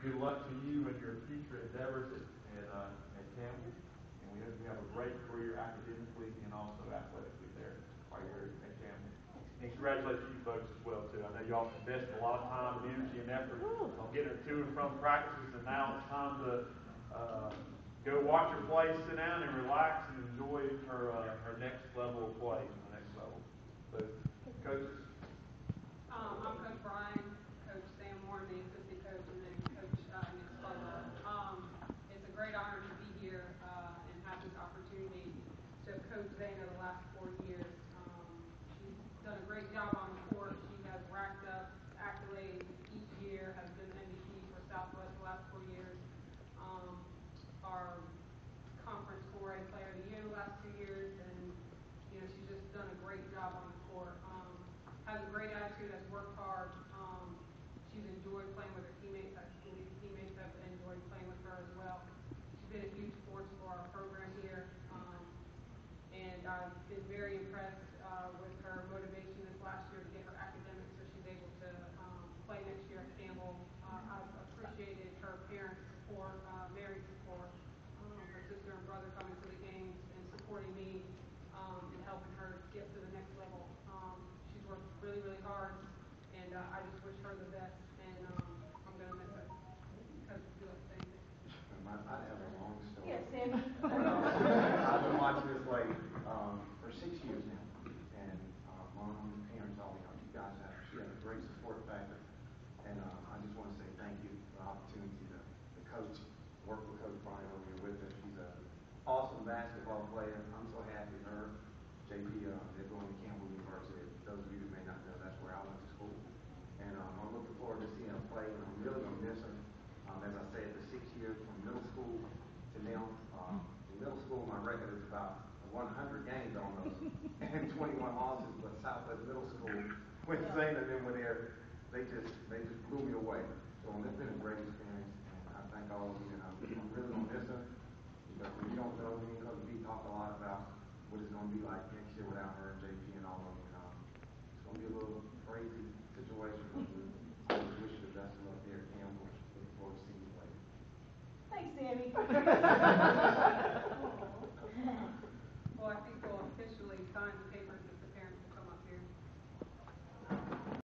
good luck to you and your future endeavors at, at, uh, at Campbell. And we hope you have a great career academically and also athletically there while you're at Campbell. And congratulations to you folks as well too. I know y'all invested a lot of time and energy and effort on getting her to and from practices, and now it's time to uh, go watch her play, sit down and relax and enjoy her uh, her next level of play, the next level. So, coaches. Um, I'm Coach Brian, Coach Sam Moore, the assistant coach, and then Coach uh, Nick Sparrow. Um, it's a great honor to be here uh, and have this opportunity to coach the last four years. Um, she's done a great job on the court. She has racked up accolades each year, has been MVP for Southwest the last four years. Um, our conference 4A player of the year the last two years, and you know she's just done a great job on the court. Um, has a great attitude, has worked hard. Um, she's enjoyed playing with her teammates. I believe teammates have enjoyed playing with her as well. She's been a huge force for our program here, um, and I've been very impressed uh, with her motivation this last year to get her academics so she's able to um, play next year at Campbell. Uh, I've appreciated her parents' support, uh, Mary's support, um, her sister and brother coming to the games and supporting me um, and helping her get to the next level. Um, she's worked really, really hard, and uh, I just wish her the best. And um, I'm going to miss her. Coach, would you like to say anything? I I have a long story. Yes, Sammy. I've been watching this lady um, for six years now, and uh, mom and parents, all you know, you guys have, she has a great support factor, and um, I just want to say thank you for the opportunity to, to coach, work with Coach Brian over here with her. She's an awesome basketball player. I'm so happy with her. JP, uh, they're going to Campbell University. Those of you who may not know, that's where I went to school, and um, I'm looking forward to seeing her play, and I'm really gonna miss her. Um, as I said, the six years from middle school to now, um, in middle school, my record is about 100 games almost, and 21 losses, but Southwest Middle School, when Zane and them were there, they just, they just blew me away. So it's been a great experience, and I thank all of you, and I'm I'm really gonna miss her, because when you don't know me, Coach B talk a lot about what it's gonna be like next year without her and JP and all of them, um, it's gonna be a little crazy situation, I just wish you the best of luck there Campbell. Look forward to seeing you later. Thanks, Sammy.